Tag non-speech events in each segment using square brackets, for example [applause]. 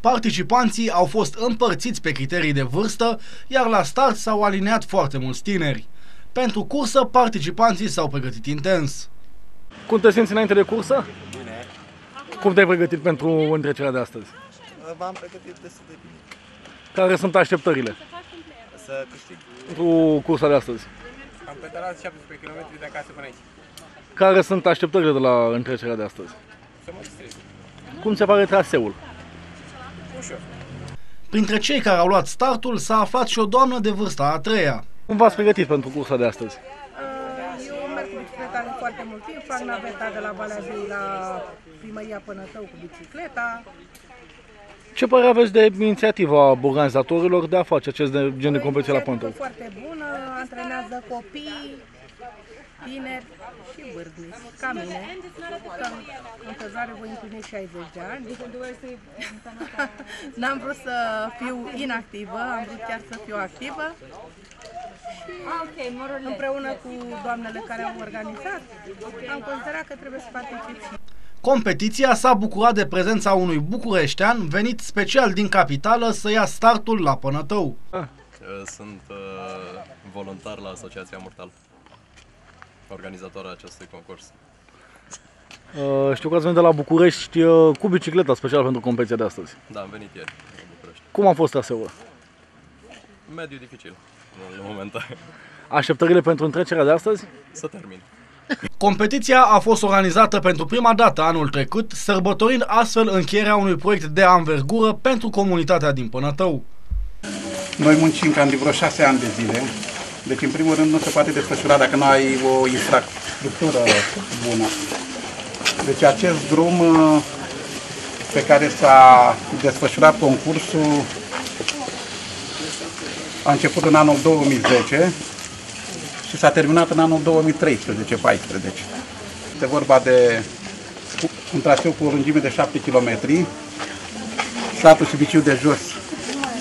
Participanții au fost împărțiți pe criterii de vârstă, iar la start s-au alineat foarte mulți tineri. Pentru cursă, participanții s-au pregătit intens. Cum te simți înainte de cursă? Bine. Cum te-ai pregătit pentru întrecerea de astăzi? V-am pregătit destul de bine. Care sunt așteptările Să câștig. pentru cursa de astăzi? Am pedalat 17 km de acasă până aici. Care sunt așteptările de la întrecerea de astăzi? Să mă distrez. Cum se pare traseul? Ușor. Printre cei care au luat startul s-a aflat și o doamnă de vârsta a treia. Cum v-ați pregătit pentru cursa de astăzi? Uh, Eu merg cu bicicleta de foarte mult timp, fac naveta de la Valea Zei la primăria până tău cu bicicleta. Ce părere aveți de inițiativa organizatorilor de a face acest de- gen de competiție la Inițiativă Pântău? foarte bună, antrenează copii, tineri și vârstnici, ca mine. Că în întârziare voi împlini 60 de ani. [laughs] N-am vrut să fiu inactivă, am vrut chiar să fiu activă. Și împreună cu doamnele care au organizat, am considerat că trebuie să particip și Competiția s-a bucurat de prezența unui bucureștean venit special din capitală să ia startul la Pănătău. Sunt uh, voluntar la Asociația Mortal, organizatora acestui concurs. Uh, știu că ați venit de la București uh, cu bicicleta special pentru competiția de astăzi. Da, am venit ieri în București. Cum a fost traseul? Mediu dificil, în momentan. Așteptările pentru întrecerea de astăzi? Să termin. Competiția a fost organizată pentru prima dată anul trecut, sărbătorind astfel încheierea unui proiect de anvergură pentru comunitatea din Pănătău. Noi muncim cam de vreo șase ani de zile. Deci, în primul rând, nu se poate desfășura dacă nu ai o infrastructură bună. Deci, acest drum uh, pe care s-a desfășurat concursul a început în anul 2010 și s-a terminat în anul 2013-14. Este vorba de un traseu cu o lungime de 7 km, satul Sibiciu de jos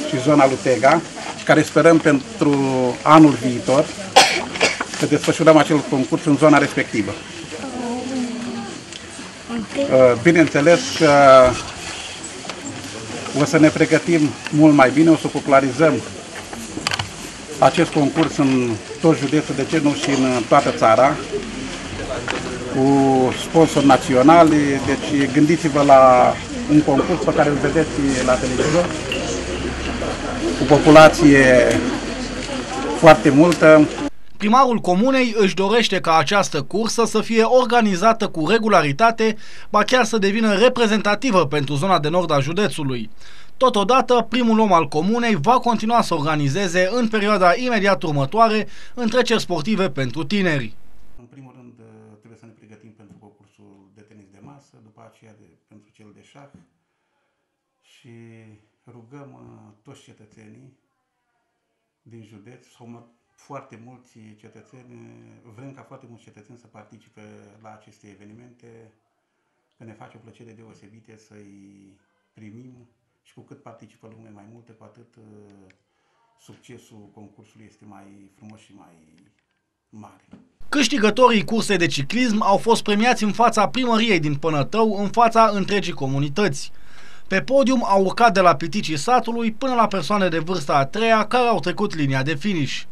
și zona Lutega, care sperăm pentru anul viitor să desfășurăm acel concurs în zona respectivă. Uh, Bineînțeles că o să ne pregătim mult mai bine, o să popularizăm acest concurs în tot județul, de ce nu și în toată țara, cu sponsori naționali, deci gândiți-vă la un concurs pe care îl vedeți la televizor, cu populație foarte multă. Primarul comunei își dorește ca această cursă să fie organizată cu regularitate, ba chiar să devină reprezentativă pentru zona de nord a județului. Totodată, primul om al comunei va continua să organizeze în perioada imediat următoare întreceri sportive pentru tineri. În primul rând uh, trebuie să ne pregătim pentru concursul de tenis de masă, după aceea de, pentru cel de șah și rugăm uh, toți cetățenii din județ, sau mă, foarte mulți cetățeni, uh, vrem ca foarte mulți cetățeni să participe la aceste evenimente, că ne face o plăcere deosebită să-i primim și cu cât participă lume mai multe, cu atât uh, succesul concursului este mai frumos și mai mare. Câștigătorii cursei de ciclism au fost premiați în fața primăriei din Pănătău, în fața întregii comunități. Pe podium au urcat de la piticii satului până la persoane de vârsta a treia care au trecut linia de finish.